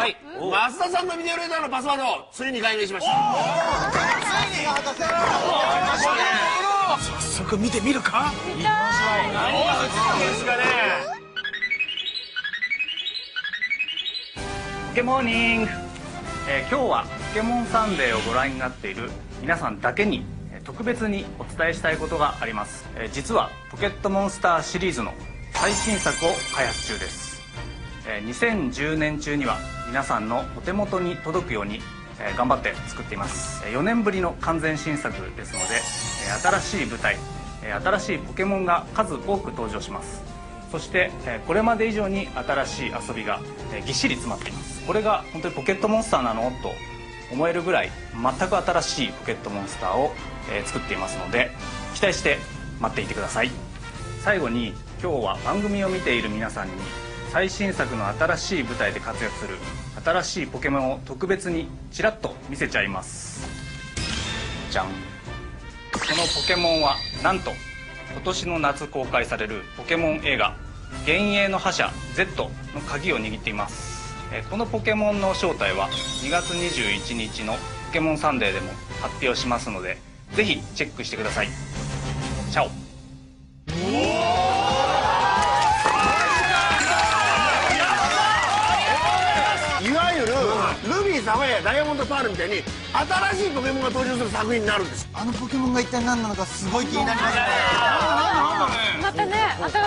はい。増田さんのビデオレーターのパスワードついに解明しました。早速見てみるか何が映ってるんですかねポケモー。ニング、えー。今日はポケモンサンデー。をご覧になっている皆さんだけにえー。特別にお伝えしたいことがあります、えー。実はポケットモンスター。シリー。ズの最新作を開発中です、えー2010年中には皆さんのお手元に届くように、頑張って作っています。4年ぶりの完全新作ですので、新しい舞台新しいポケモンが数多く登場します。そして、これまで以上に新しい遊びが、ぎっしり詰まっています。これが本当にポケットモンスターなの？と思えるぐらい全く新しいポケットモンスターを、作っていますので期待して待っていてください。最後に今日は番組を見ている皆さんに最新作の新しい舞台で活躍する新しいポケモンを特別にちらっと見せちゃいます。じゃん。このポケモンはなんと今年の夏公開されるポケモン映画「幻影の覇者 Z」の鍵を握っています。このポケモンの正体は2月21日の「ポケモンサンデー」でも発表しますのでぜひチェックしてください。チャオ。ルビーサファイアダイヤモンドパールみたいに新しいポケモンが登場する作品になるんですあのポケモンが一体何なのかすごい気になりますね。またね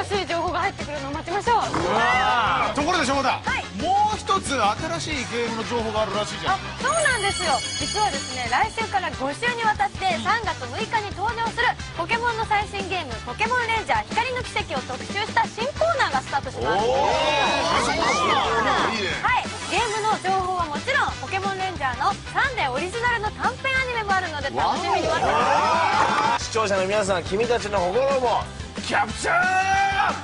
新しい情報が入ってくるのを待ちましょう。ところで翔太、はい。もう一つ新しいゲームの情報があるらしいじゃん。あそうなんですよ。実はですね来週から5週にわたって3月6日に登場するポケモンの最新ゲーム「ポケモンレンジャー光の奇跡」を特集した新コーナーがスタートしますポケモンレンジャーのサンデーオリジナルの短編アニメもあるので楽しみに待ってます視聴者の皆さん君たちの心もキャプチャー